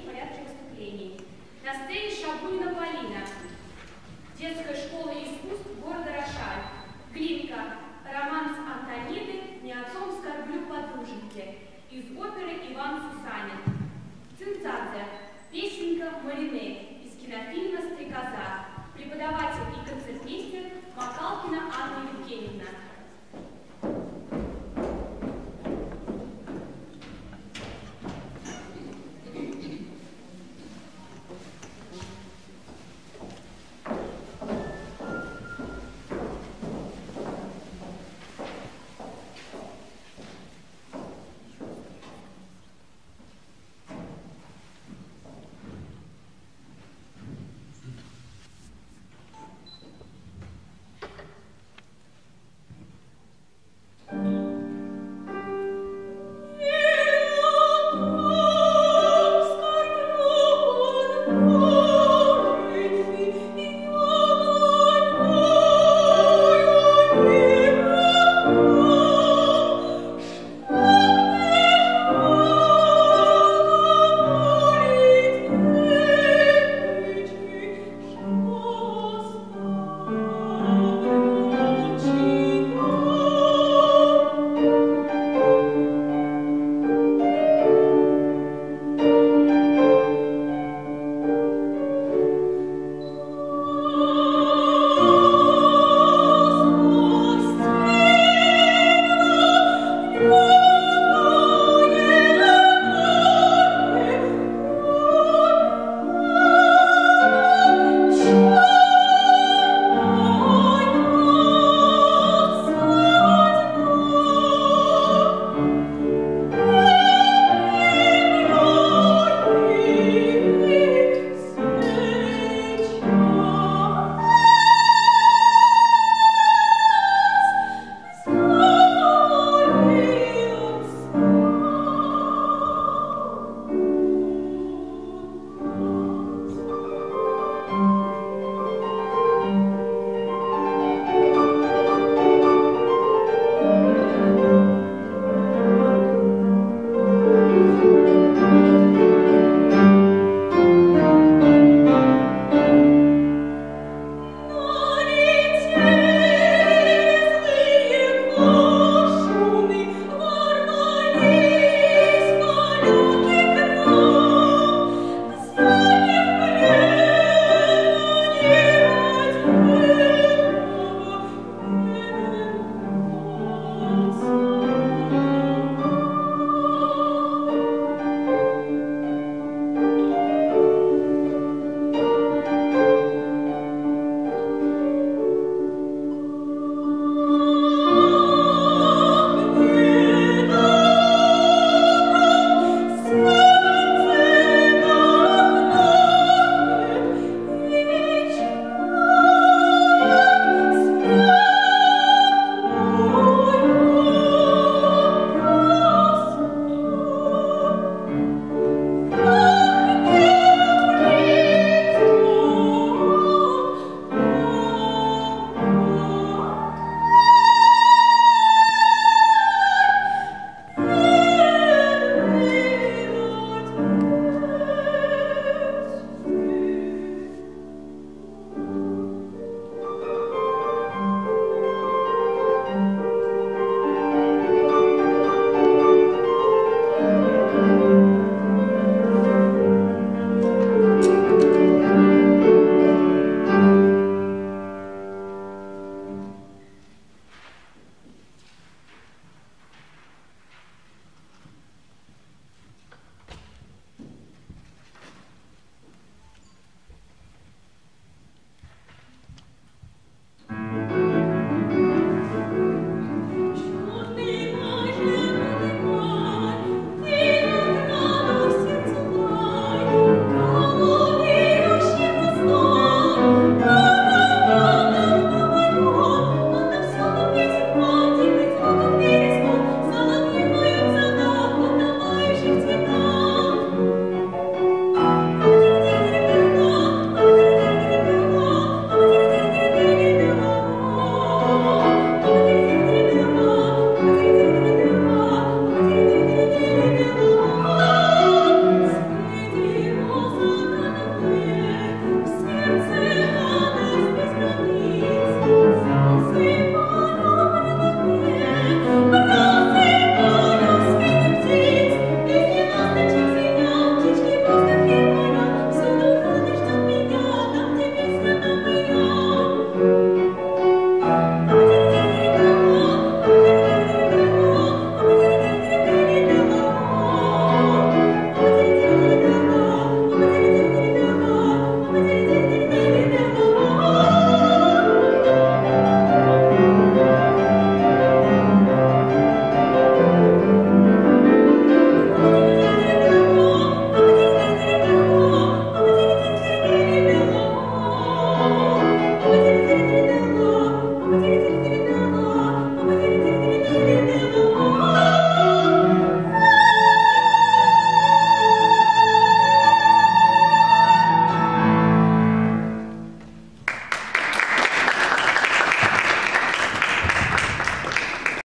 и порядке выступлений. На сцене Шабунина Полина, детская школа искусств города Рошаль. Клиника «Романс Антониды. Не отцом скорблю подруженьки» из оперы «Иван Сусанин». Сенсация. Песенка «Марине» из кинофильма «Стрекоза». Преподаватель и концертмейстер Макалкин